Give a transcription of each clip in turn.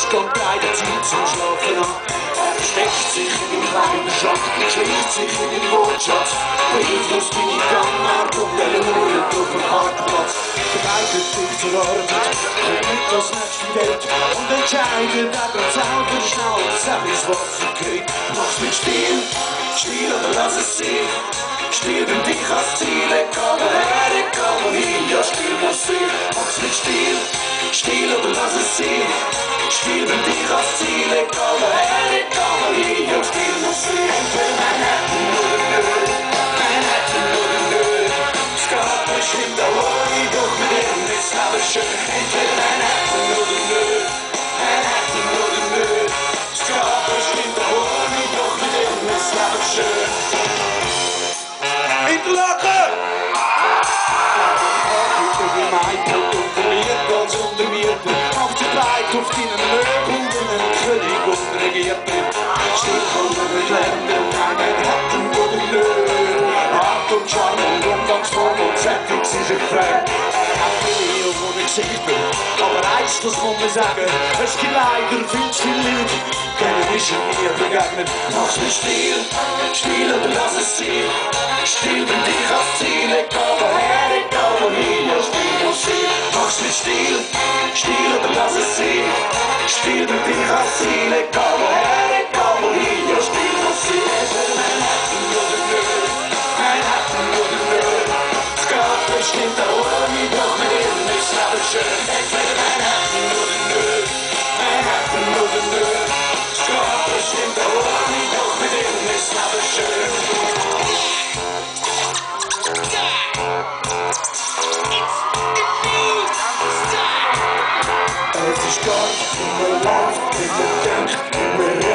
Es kommt leider Zeit zum Schlafen an. Er versteckt sich in dem kleinen Schrank, schließt sich in den Wortschatz, beeinflusst deine Gangart und der Luren auf dem Parkplatz. Begleitet dich zur Arbeit, kommt mit das nächste Date und entscheidet aber selber schnell, sag ich was er geht. Mach's mit Stil, Stil oder lass es sein. Spiel mit dich als Ziel, egal woher, egal wohin, ja Spiel muss sein. Mach's mit Stil, Stil oder lass es sein. Spiel mit dich als Ziel, egal woher, egal wohin, ja Spiel muss sein. Entweder Manhattan oder nö, Manhattan oder nö. Es geht bestimmt auch ohne, doch mit ihm ist Leben von den Ländern, einen Hatten oder nö. Art und Charme und Umgangsform und Setting sind sich fremd. Auch viele, wo ich Gesicht bin, aber eins, das muss man sagen, es gibt leider viel zu viele Leute, denen ist nie begegnet. Mit Stil, Stil oder lass es sein. Mit Stil, Stil oder lass es sein. Stil mit Ziel, egal woher, egal wohin, ja sein. Entweder Manhattan oder nö, Manhattan oder nö. Es geht bestimmt stars, to the light, in the dance, in the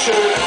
show.